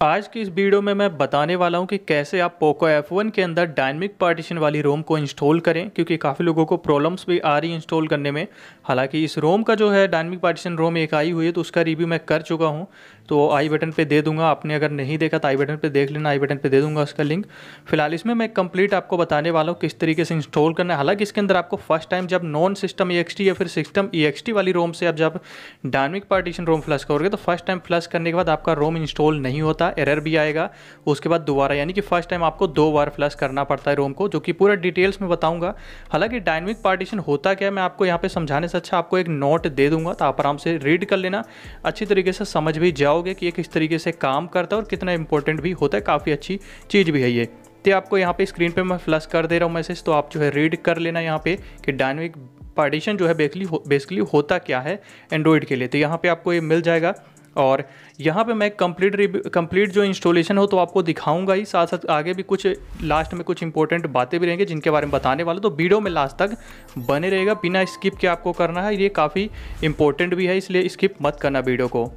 आज की इस वीडियो में मैं बताने वाला हूँ कि कैसे आप पोको F1 के अंदर डायनमिक पार्टीशन वाली रोम को इंस्टॉल करें, क्योंकि काफ़ी लोगों को प्रॉब्लम्स भी आ रही इंस्टॉल करने में। हालाँकि इस रोम का जो है डायनमिक पार्टीशन रोम एक आई हुई है तो उसका रिव्यू मैं कर चुका हूँ। तो आई बटन पे दे दूँगा। आपने अगर नहीं देखा तो आई बटन पे देख लेना। आई बटन पे दे दूँगा उसका लिंक फ़िलहाल इसमें मैं कंप्लीट आपको बताने वाला हूँ किस तरीके से इंस्टॉल करना है। हालाँकि इसके अंदर आपको फ़र्स्ट टाइम जब नॉन सिस्टम ई या फिर सिस्टम ई वाली रोम से आप जब डायनमिक पार्टीशन रोम फ्लश करोगे तो फ़र्स्ट टाइम फ्लश करने के बाद आपका रोम इंस्टॉल नहीं होता। एरर भी आएगा। उसके बाद दोबारा, यानी कि फ़र्स्ट टाइम आपको दो बार फ्लश करना पड़ता है रोम को, जो कि पूरा डिटेल्स में बताऊँगा। हालाँकि डायनमिक पार्टीशन होता क्या मैं आपको यहाँ पे समझाने से अच्छा आपको एक नोट दे दूँगा तो आप आराम से रीड कर लेना। अच्छी तरीके से समझ भी जाओगे कि ये किस तरीके से काम करता है और कितना इंपॉर्टेंट भी होता है, काफ़ी अच्छी चीज़ भी है ये। तो आपको यहाँ पे स्क्रीन पे मैं फ्लश कर दे रहा हूँ मैसेज तो आप जो है रीड कर लेना यहाँ पे कि डायनमिक पार्टीशन जो है बेसिकली बेसिकली होता क्या है एंड्रॉइड के लिए। तो यहाँ पे आपको ये मिल जाएगा और यहाँ पे मैं कंप्लीट कंप्लीट जो इंस्टॉलेशन हो तो आपको दिखाऊँगा ही। साथ साथ आगे भी कुछ लास्ट में कुछ इंपॉर्टेंट बातें भी रहेंगे जिनके बारे में बताने वाले। तो वीडियो में लास्ट तक बने रहेगा बिना स्किप के आपको करना है। ये काफ़ी इंपॉर्टेंट भी है, इसलिए स्किप मत करना वीडियो को।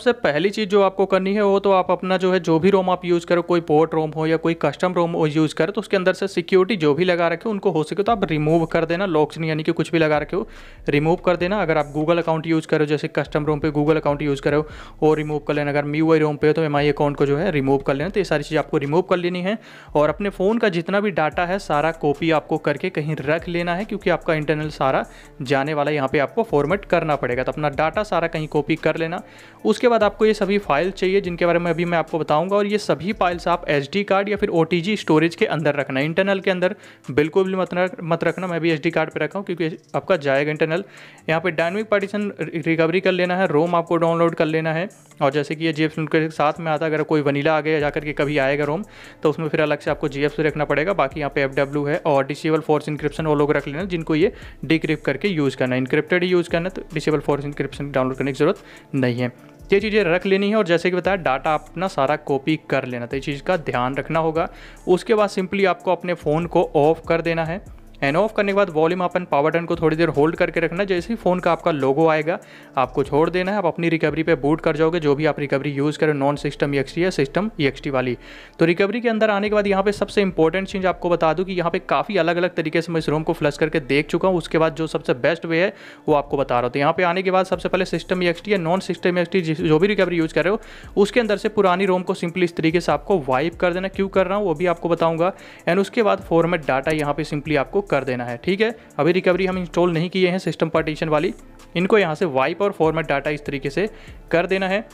सबसे पहली चीज़ जो आपको करनी है, वो तो आप अपना जो है, जो भी रोम आप यूज़ करो, कोई पोर्ट रोम हो या कोई कस्टम रोम यूज़ करो तो उसके अंदर से सिक्योरिटी जो भी लगा रखे उनको हो सके तो आप रिमूव कर देना लॉक्स नहीं, यानी कि कुछ भी लगा रखे हो रिमूव कर देना। अगर आप गूगल अकाउंट यूज़ करो जैसे कस्टम रोम पर गूगल अकाउंट यूज़ करो वो रिमूव कर लेना। अगर मी वाई रोम पे हो तो एम अकाउंट को जो है रिमूव कर लेना। तो ये सारी चीज़ आपको रिमूव कर लेनी है। और अपने फ़ोन का जितना भी डाटा है, सारा कॉपी आपको करके कहीं रख लेना है, क्योंकि आपका इंटरनल सारा जाने वाला यहाँ पे आपको फॉर्मेट करना पड़ेगा। तो अपना डाटा सारा कहीं कॉपी कर लेना। उसके बाद आपको ये सभी फ़ाइल चाहिए, जिनके बारे में अभी मैं आपको बताऊँगा, और ये सभी फाइल्स आप एच कार्ड या फिर ओ स्टोरेज के अंदर रखना इंटरनल के अंदर। बिल्कुल भी मत मत रखना, मैं भी एच कार्ड पर रखा हूँ, क्योंकि आपका जाएगा इंटरनल यहाँ पर डायनमिक पार्टीशन रिकवरी कर लेना है रोम आपको डाउनलोड कर लेना है, और जैसे कि ये जी के साथ में आता अगर कोई वनीला आ गया जाकर के कभी आएगा रोम तो उसमें फिर अलग से आपको जी रखना पड़ेगा, बाकी यहाँ पे एफडब्ल्यू है, और डिसेबल फोर्स इंक्रिप्शन वो लोग रख लेना, जिनको ये डिक्रिप्ट करके यूज़ करना है। इंक्रिप्टेड यूज़ करना तो डिसेबल फोर्स इंक्रिप्शन डाउनलोड करने की ज़रूरत नहीं है। ये चीज़ें रख लेनी है और जैसे कि बताया, डाटा अपना सारा कॉपी कर लेना। तो ये चीज़ का ध्यान रखना होगा। उसके बाद सिंपली आपको अपने फ़ोन को ऑफ़ कर देना है। एंड ऑफ़ करने के बाद वॉल्यूम अपन पावर टर्न को थोड़ी देर होल्ड करके रखना। जैसे ही फ़ोन का आपका लोगो आएगा, आपको छोड़ देना है। आप अपनी रिकवरी पे बूट कर जाओगे। जो भी आप रिकवरी यूज़ करें नॉन सिस्टम ई या सिस्टम ई वाली। तो रिकवरी के अंदर आने के बाद यहाँ पे सबसे इंपॉर्टेंट चीज़ आपको बता दूँ कि यहाँ पे काफ़ी अलग अलग तरीके से मैं इस रोम को फ्लश करके देख चुका हूँ। उसके बाद जो सबसे बेस्ट वे है, वो आपको बता रहा हूँ। तो यहाँ पे आने के बाद सबसे पहले सिस्टम ई या नॉन सिस्टम ई जो भी रिकवरी यूज़ कर रहे हो, उसके अंदर से पुरानी रोम को सिंपली इस तरीके से आपको वाइप कर देना। क्यों कर रहा हूँ, वो भी आपको बताऊँगा। एंड उसके बाद फॉर्मेट डाटा यहाँ पे सिंपली आपको कर देना है, ठीक है? अभी रिकवरी हम इंस्टॉल नहीं किए हैं सिस्टम पार्टीशन वाली। इनको यहाँ से वाइप और फॉर्मेट डाटा इस तरीके से कर देना है।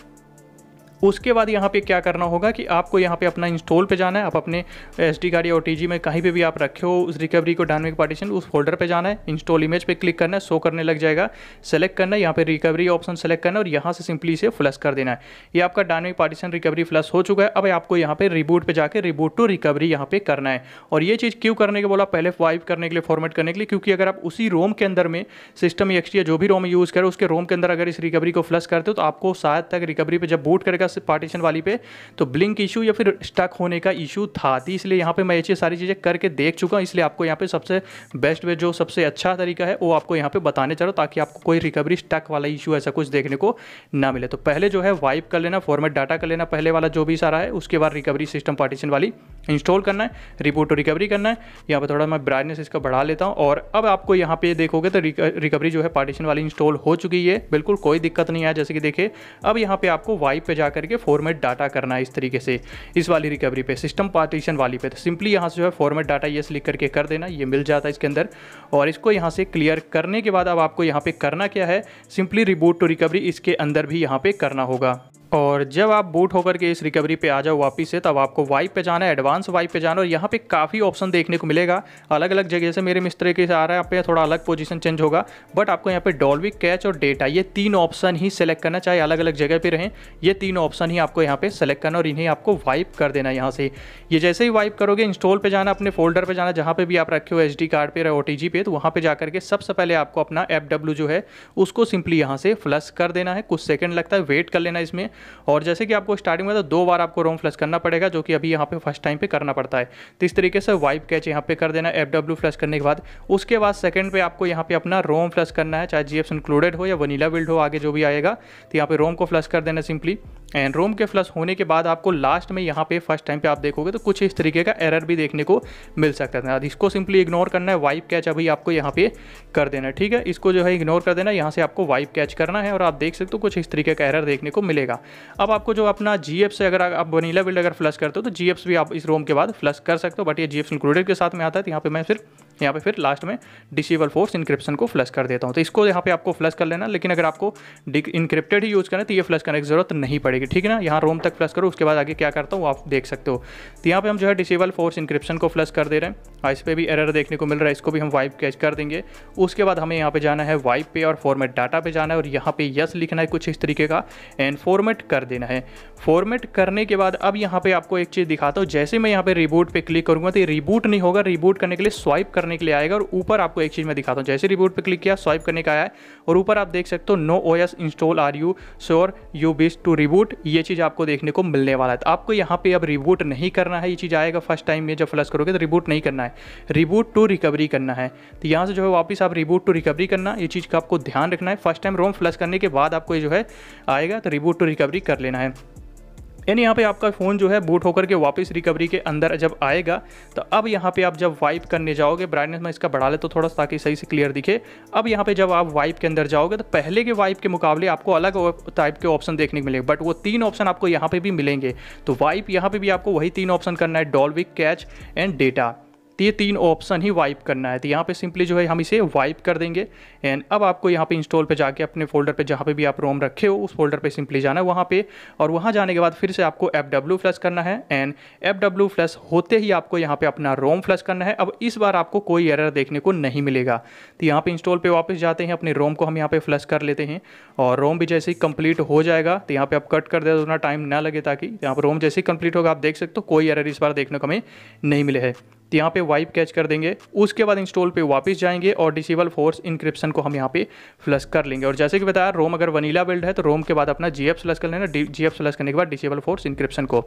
उसके बाद यहाँ पे क्या करना होगा कि आपको यहाँ पे अपना इंस्टॉल पे जाना है, आप अपने एस डी कार्ड या ओ में कहीं पे भी आप रखे हो, उस रिकवरी को डायनेमिक पार्टीशन उस फोल्डर पे जाना है इंस्टॉल इमेज पे क्लिक करना है शो करने लग जाएगा सेलेक्ट करना है, यहाँ पे रिकवरी ऑप्शन सेलेक्ट करना है और यहाँ से सिंपली इसे फ्लश कर देना है। ये आपका डायनेमिक पार्टीशन रिकवरी फ्लश हो चुका है, अब आपको यहाँ पे रिबूट पर जाकर रिबूट टू रिकवरी यहाँ पे करना है। और ये चीज़ क्यों करने के बोला? पहले वाइप करने के लिए फॉर्मेट करने के लिए, क्योंकि अगर आप उसी रोम के अंदर में सिस्टम एक्स या जो भी रोम यूज़ करें, उसके रोम के अंदर अगर इस रिकवरी को फ्लश करते हो तो आपको शायद तक रिकवरी पर जब बूट करेगा पार्टीशन वाली पे तो ब्लिंक इशू या फिर स्टक होने का इशू था तो इसलिए यहाँ पे मैं ये सारी चीज़ें करके देख चुका हूँ। इसलिए आपको यहाँ पे सबसे बेस्ट वे जो सबसे अच्छा तरीका है, वो आपको यहाँ पे बताने चलो, ताकि आपको कोई रिकवरी स्टक वाला इशू ऐसा कुछ देखने को ना मिले। तो पहले जो है वाइप कर लेना फॉर्मेट डाटा कर लेना, पहले वाला जो भी सारा है, उसके बाद रिकवरी सिस्टम पार्टीशन वाली इंस्टॉल करना है रिपोर्ट रिकवरी करना है। यहाँ पर थोड़ा मैं ब्राइटनेस इसका बढ़ा लेता हूँ, और अब आपको यहाँ पे देखोगे तो रिकवरी जो है पार्टीशन वाली इंस्टॉल हो चुकी है। बिल्कुल कोई दिक्कत नहीं आया जैसे कि देखिए, अब यहाँ पे आपको वाइप पे जा करके फॉर्मेट डाटा करना है इस तरीके से, इस वाली रिकवरी पे सिस्टम पार्टीशन वाली पे। तो सिंपली यहाँ से जो है फॉर्मेट डाटा ये लिख करके कर देना, ये मिल जाता है इसके अंदर। और इसको यहाँ से क्लियर करने के बाद अब आपको यहाँ पे करना क्या है सिंपली रिबोट टू रिकवरी इसके अंदर भी यहाँ पे करना होगा। और जब आप बूट होकर के इस रिकवरी पे आ जाओ वापस से, तब आपको वाइप पे जाना है एडवांस वाइप पे जाना और यहाँ पे काफ़ी ऑप्शन देखने को मिलेगा। अलग अलग जगह से मेरे मिस तरीके से आ रहा है, यहाँ पे थोड़ा अलग पोजीशन चेंज होगा। बट आपको यहाँ पे डॉल्विक कैच और डेटा ये तीन ऑप्शन ही सेलेक्ट करना चाहे अलग अलग जगह पर रहें, ये तीन ऑप्शन ही आपको यहाँ पर सेलेक्ट करना और इन्हें आपको वाइप कर देना यहाँ से। ये जैसे ही वाइप करोगे इंस्टॉल पर जाना, अपने फोल्डर पर जाना, जहाँ पर भी आप रखे हो एच कार्ड पर ओ टी पे तो वहाँ पर जाकर के सबसे पहले आपको अपना एफ़ जो है, उसको सिंपली यहाँ से फ्लश कर देना है। कुछ सेकेंड लगता है वेट कर लेना इसमें। और जैसे कि आपको स्टार्टिंग में तो दो बार आपको रोम फ्लश करना पड़ेगा, जो कि अभी यहाँ पे फ़र्स्ट टाइम पे करना पड़ता है। तो इस तरीके से वाइप कैच यहाँ पे कर देना एफ़ डब्ल्यू फ्लश करने के बाद। उसके बाद सेकंड पे आपको यहाँ पे अपना रोम फ्लश करना है, चाहे जीएफ इंक्लूडेड हो या वनीला बिल्ड हो, आगे जो भी आएगा तो यहाँ पे रोम को फ्लश कर देना सिंपली एंड रोम के फ्लश होने के बाद आपको लास्ट में यहाँ पे फ़र्स्ट टाइम पे आप देखोगे तो कुछ इस तरीके का एरर भी देखने को मिल सकता है। इसको सिंपली इग्नोर करना है वाइप कैच अभी आपको यहाँ पे कर देना ठीक है? इसको जो है इग्नोर कर देना, यहाँ से आपको वाइप कैच करना है और आप देख सकते हो कुछ इस तरीके का एरर देखने को मिलेगा। अब आपको जो अपना जी से अगर आप वनीला बिल्ड अगर फ्लश करते हो तो जीएफएस भी आप इस रोम के बाद फ्लश कर सकते हो बट ये जी इंक्लूडेड के साथ में आता है तो यहाँ पे मैं फिर, यहाँ पे फिर लास्ट में डिसेबल फोर्स इंक्रिप्शन को फ्लश कर देता हूँ। तो इसको यहाँ पे आपको फ्लश कर लेना, लेकिन अगर आपको इंक्रिप्टेड ही यूज़ करें तो ये फ्लश करने की ज़रूरत नहीं पड़ेगी, ठीक है ना? यहाँ रोम तक फ्लश करो, उसके बाद आगे क्या करता हूँ, आप देख सकते हो। तो यहाँ पे हम जो है डिसेबल फोर्स इंक्रिप्शन को फ्लश कर दे रहे हैं। इस पर भी एरर देखने को मिल रहा है, इसको भी हम वाइप कैच कर देंगे। उसके बाद हमें यहाँ पे जाना है वाइप पे और फॉर्मेट डाटा पे जाना है, और यहाँ पे यस लिखना है कुछ इस तरीके का। एंड फॉर्मेट कर देना है। फॉर्मेट करने के बाद अब यहाँ पे आपको एक चीज़ दिखाता हूँ। जैसे मैं यहाँ पे रिबूट पे क्लिक करूँगा तो ये रिबूट नहीं होगा रिबूट करने के लिए स्वाइप करने के लिए आएगा और ऊपर आपको एक चीज़ मैं दिखाता हूँ। जैसे रिबूट पे क्लिक किया स्वाइप करने का आया है और ऊपर आप देख सकते हो no O S install are you sure you wish to reboot ये चीज़ आपको देखने को मिलने वाला है। तो आपको यहाँ पे अब रिबूट नहीं करना है, ये चीज़ आएगा फ़र्स्ट टाइम में जब फ्लश करोगे तो रिबूट नहीं करना है। रिबूट टू रिकवरी करना है। तो यहाँ से जो है वापस आप रिबूट टू रिकवरी करना, ये चीज़ का आपको ध्यान रखना है। फ़र्स्ट टाइम रोम फ्लश करने के बाद आपको जो है आएगा तो रिबूट टू रिकवरी कर लेना है। यानी यहाँ पे आपका फ़ोन जो है बूट होकर के वापस रिकवरी के अंदर जब आएगा तो अब यहाँ पे आप जब वाइप करने जाओगे ब्राइटनेस में इसका बढ़ा ले तो थोड़ा ताकि सही से क्लियर दिखे। अब यहाँ पे जब आप वाइप के अंदर जाओगे तो पहले के वाइप के मुकाबले आपको अलग टाइप के ऑप्शन देखने को मिलेंगे। बट वो तीन ऑप्शन आपको यहाँ पर भी मिलेंगे। तो वाइप यहाँ पर भी आपको वही तीन ऑप्शन करना है डॉलविक कैच एंड डेटा तो ये तीन ऑप्शन ही वाइप करना है। तो यहाँ पे सिंपली जो है, हम इसे वाइप कर देंगे। एंड अब आपको यहाँ पे इंस्टॉल पे जाके अपने फोल्डर पे जहाँ पे भी आप रोम रखे हो, उस फोल्डर पे सिंपली जाना है वहाँ पे। और वहाँ जाने के बाद फिर से आपको एफ़ डब्ल्यू फ्लश करना है। एंड एफ़ डब्ल्यू फ्लश होते ही आपको यहाँ पे अपना रोम फ्लश करना है। अब इस बार आपको कोई एरर देखने को नहीं मिलेगा। तो यहाँ पे इंस्टॉल पे वापस जाते हैं, अपने रोम को हम यहाँ पे फ्लश कर लेते हैं। और रोम भी जैसे ही कंप्लीट हो जाएगा तो यहाँ पे आप कट कर दे उतना टाइम ना लगे ताकि यहाँ पर रोम जैसे ही कंप्लीट होगा, आप देख सकते हो, कोई एरर इस बार देखने को हमें नहीं मिले है। तो यहाँ पे वाइप कैच कर देंगे। उसके बाद इंस्टॉल पे वापस जाएँगे और डिसेबल फोर्स इंक्रिप्शन को हम यहाँ पे फ्लश कर लेंगे। और जैसे कि बताया रोम अगर वनीला बिल्ड है तो रोम के बाद अपना जी एफ़ फ्लस कर लेना। जी एफ़ फ्लस करने के बाद डिसेबल फोर्स इंक्रिप्शन को।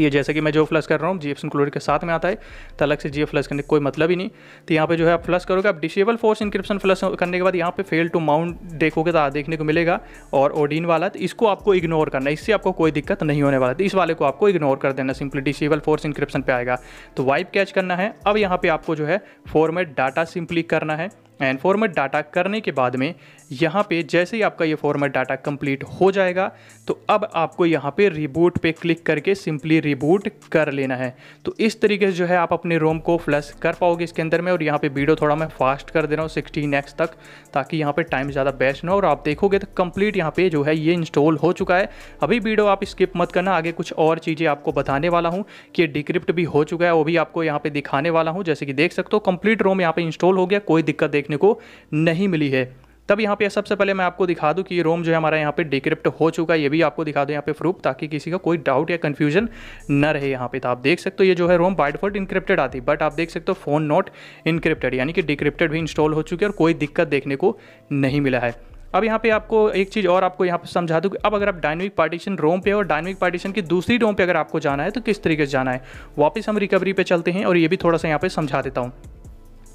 तो ये जैसे कि मैं जो फ्लश कर रहा हूँ जी क्लोर के साथ में आता है तो अलग से जी फ्लश करने कोई मतलब ही नहीं। तो यहाँ पे जो है आप फ्लश करोगे, आप डिसेबल फोर्स इंक्रिप्शन फ्लश करने के बाद यहाँ पे फेल टू माउंट देखोगे तो देखने को मिलेगा, और ओडीन वाला तो इसको आपको इग्नोर करना इससे आपको कोई दिक्कत नहीं होने वाला। तो इस वाले को आपको इग्नोर कर देना सिंपली डिसेबल फोर्स इंक्रिप्शन पर आएगा। तो वाइप कैच करना है। अब यहाँ पर आपको जो है फॉर्मेट डाटा सिंपली करना है। एंड फॉर्मेट डाटा करने के बाद में यहाँ पे जैसे ही आपका ये फॉर्मेट डाटा कंप्लीट हो जाएगा तो अब आपको यहाँ पे रिबूट पे क्लिक करके सिंपली रिबूट कर लेना है। तो इस तरीके से जो है आप अपने रोम को फ्लश कर पाओगे इसके अंदर में और यहाँ पे वीडियो थोड़ा मैं फास्ट कर दे रहा हूँ सिक्सटीन एक्स तक, ताकि यहाँ पे टाइम ज़्यादा बेस्ट ना हो। और आप देखोगे तो कंप्लीट यहाँ पे जो है ये इंस्टॉल हो चुका है। अभी वीडियो आप स्किप मत करना, आगे कुछ और चीज़ें आपको बताने वाला हूँ कि डिक्रिप्ट भी हो चुका है, वो भी आपको यहाँ पे दिखाने वाला हूँ। जैसे कि देख सकते हो कंप्लीट रोम यहाँ पे इंस्टॉल हो गया, कोई दिक्कत देखने को नहीं मिली है। तब यहाँ पे सबसे पहले मैं आपको दिखा दूँ कि ये रोम जो है हमारा यहाँ पे डिक्रिप्ट हो चुका है। ये भी आपको दिखा दूँ यहाँ पे प्रूफ ताकि किसी का कोई डाउट या कन्फ्यूज़न न रहे यहाँ पे। तो आप देख सकते हो ये जो है रोम बाय डिफ़ॉल्ट इनक्रिप्टेड आती बट आप देख सकते हो फ़ोन नॉट इंक्रिप्टेड यानी कि डिक्रिप्टेड भी इंस्टॉल हो चुकी है और कोई दिक्कत देखने को नहीं मिला है। अब यहाँ पे आपको एक चीज़ और आपको यहाँ पे समझा दूँ कि अब अगर आप डायनेमिक पार्टीशन रोम पे और डायनेमिक पार्टीशन की दूसरी रोम पे अगर आपको जाना है तो किस तरीके से जाना है? वापस हम रिकवरी पे चलते हैं और ये भी थोड़ा सा यहाँ पे समझा देता हूँ।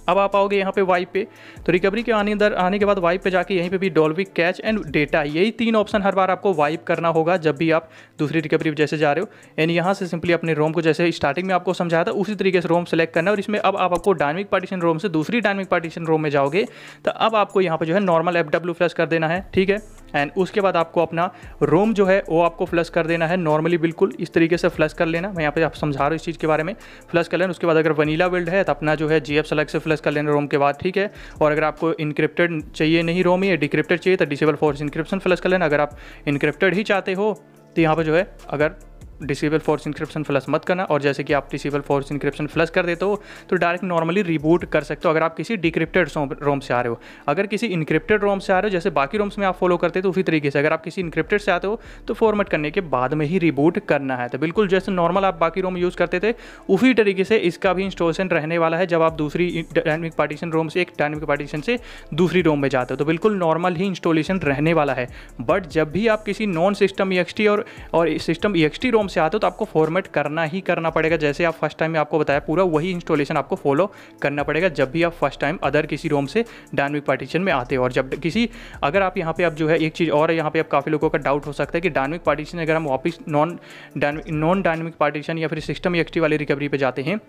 अब आप आओगे यहाँ पे वाइप पे तो रिकवरी के आने अंदर आने के बाद वाइप पे जाके यहीं पे भी डॉल्विक कैच एंड डेटा यही तीन ऑप्शन हर बार आपको वाइप करना होगा जब भी आप दूसरी रिकवरी जैसे जा रहे हो। एंड यहाँ से सिंपली अपने रोम को जैसे स्टार्टिंग में आपको समझाया था, उसी तरीके से रोम सेलेक्ट करना और इसमें अब आप आपको डायनमिक पार्टीशन रोम से दूसरी डायनमिक पार्टीशन रोम में जाओगे तो अब आपको यहाँ पर जो है नॉर्मल एफ़ डब्ल्यू फ्लश कर देना है, ठीक है? एंड उसके बाद आपको अपना रोम जो है, वो आपको फ्लश कर देना है। नॉर्मली बिल्कुल इस तरीके से फ्लश कर लेना। मैं यहाँ पे आप समझा रहा हूँ इस चीज़ के बारे में। फ्लश कर लेना। उसके बाद अगर वनीला वेल्ड है तो अपना जो है जी एफ़ से फ्लश कर लेना रोम के बाद, ठीक है? और अगर आपको इनक्रिप्टेड चाहिए नहीं रोम ही डिक्रिप्टेड चाहिए तो डिसेबल फोर्स इनक्रिप्शन फ्लश कर लेना। अगर आप इनक्रिप्टेड ही चाहते हो तो यहाँ पर जो है, अगर डिसेबल फोर्स इंक्रिप्शन फ्लस मत करना, और जैसे कि आप डिसेबल फोर्स इंक्रिप्शन फ्लस कर देते हो तो डायरेक्ट नॉर्मली रिबूट कर सकते हो अगर आप किसी डिक्रिप्टेड रोम से आ रहे हो। अगर किसी इनक्रिप्टेड रोम से आ रहे हो, जैसे बाकी रोम्स में आप फॉलो करते हो तो उसी तरीके से अगर आप किसी इनक्रिप्टेड से आते हो तो फॉर्मेट करने के बाद में ही रिबूट करना है। तो बिल्कुल जैसे नॉर्मल आप बाकी रोम यूज़ करते थे, उसी तरीके से इसका भी इंस्टॉलेशन रहने वाला है जब आप दूसरी डायनमिक पार्टीशन रोम से, एक डायनमिक पार्टीशन से दूसरी रोम में जाते हो तो बिल्कुल नॉर्मल ही इंस्टॉलेशन रहने वाला है। बट जब भी आप किसी नॉन सिस्टम ई और सिस्टम ई रोम से आते हो तो आपको फॉर्मेट करना ही करना पड़ेगा। जैसे आप फ़र्स्ट टाइम आपको बताया, पूरा वही इंस्टॉलेशन आपको फॉलो करना पड़ेगा जब भी आप फ़र्स्ट टाइम अदर किसी रोम से डायनमिक पार्टीशन में आते हो। और जब किसी, अगर आप यहाँ पे आप जो है एक चीज़ और यहाँ पे आप काफ़ी लोगों का डाउट हो सकता है कि डायनमिक पार्टीशन अगर हम वापस नॉन नॉन डायनमिक पार्टीशन या फिर सिस्टम एक्सटी वाली रिकवरी पर जाते हैं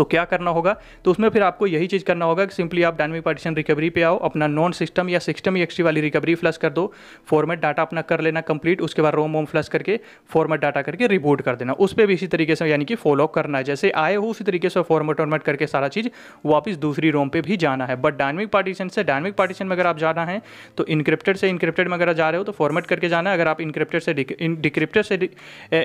तो क्या करना होगा? तो उसमें फिर आपको यही चीज़ करना होगा कि सिंपली आप डायनमिक पार्टीशन रिकवरी पे आओ, अपना नॉन सिस्टम या सिस्टम एक्सटी वाली रिकवरी फ्लश कर दो फॉर्मेट डाटा अपना कर लेना कंप्लीट उसके बाद रोम वोम फ्लश करके फॉर्मेट डाटा करके रिबूट कर देना। उस पर भी इसी तरीके से यानी कि फॉलो करना है। जैसे आए हो उसी तरीके से फॉर्मेट वॉर्मेट करके सारा चीज़, वापस दूसरी रोम पर भी जाना है। बट डायनमिक पार्टीशन से डायनमिक पार्टीशन में अगर आप जाना है तो इनक्रिप्टेड से इनक्रिप्टेड में अगर जा रहे हो तो फॉर्मेट करके जाना है। अगर आप इनक्रिप्टेड से डिक्रिप्टेड से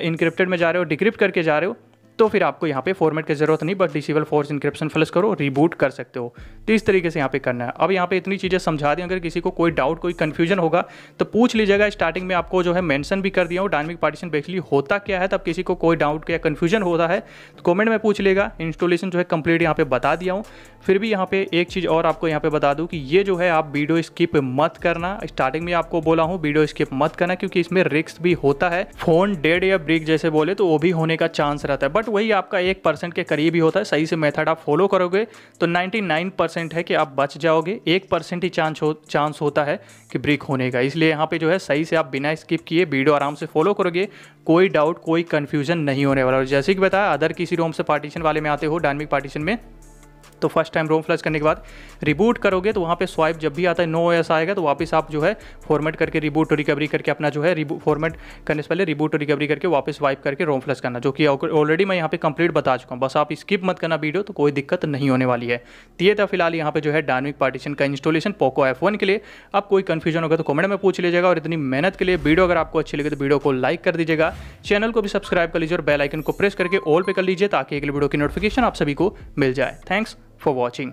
इनक्रिप्टेड में जा रहे हो डिक्रिप्ट करके जा रहे हो तो फिर आपको यहाँ पे फॉर्मेट की ज़रूरत नहीं but disable force encryption flash करो रिबूट कर सकते हो। तो इस तरीके से यहाँ पे करना है। अब यहाँ पे इतनी चीज़ें समझा दें, अगर किसी को कोई डाउट कोई कन्फ्यूज़न होगा तो पूछ लीजिएगा। स्टार्टिंग में आपको जो है मैंशन भी कर दिया हूँ डायनमिक पार्टीशन बेसिकली होता क्या है, तब किसी को कोई डाउट या कन्फ्यूज़न होता है तो कॉमेंट में पूछ लेगा। इंस्टॉलेशन जो है कंप्लीट यहाँ पर बता दिया हूँ। फिर भी यहाँ पे एक चीज़ और आपको यहाँ पे बता दूँ कि ये जो है आप वीडियो स्किप मत करना। स्टार्टिंग में आपको बोला हूँ वीडियो स्किप मत करना, क्योंकि इसमें रिस्क भी होता है। फ़ोन डेड या ब्रिक जैसे बोले तो वो भी होने का चांस रहता है। बट वही आपका एक परसेंट के करीब ही होता है। सही से मेथड आप फॉलो करोगे तो 99 परसेंट है कि आप बच जाओगे। एक परसेंट ही चांस हो चांस होता है कि ब्रेक होने का। इसलिए यहाँ पे जो है सही से आप बिना स्किप किए वीडियो आराम से फॉलो करोगे। कोई डाउट कोई कन्फ्यूज़न नहीं होने वाला। और जैसे कि बताया अदर किसी रोम से पार्टीशन वाले में आते हो डायनमिक पार्टीशन में तो फ़र्स्ट टाइम रोम फ्लश करने के बाद रिबूट करोगे तो वहाँ पे स्वाइप जब भी आता है नो एस आएगा तो वापस आप जो है फॉर्मेट करके रिबूट और रिकवरी करके अपना जो है फॉर्मेट करने से पहले रिबूट और रिकवरी करके वापस वाइप करके रोम फ्लश करना, जो कि ऑलरेडी मैं यहाँ पे कंप्लीट बता चुका हूँ। बस आप स्किप मत करना वीडियो तो कोई दिक्कत नहीं होने वाली है। तो ये था फ़िलहाल यहाँ पे जो है डायनमिक पार्टीशन का इंस्टॉलेशन पोको एफ़ के लिए। आप कोई कन्फ्यूज़न होगा तो कमेंट में पूछ लीजिएगा और इतनी मेहनत के लिए वीडियो अगर आपको अच्छी लगे तो वीडियो को लाइक कर दीजिएगा। चैनल को भी सब्सक्राइब कर लीजिए और बेल आइकन को प्रेस करके ऑल पे कर लीजिए ताकि अगले वीडियो की नोटिफिकेशन आप सभी को मिल जाए। Thanks for watching.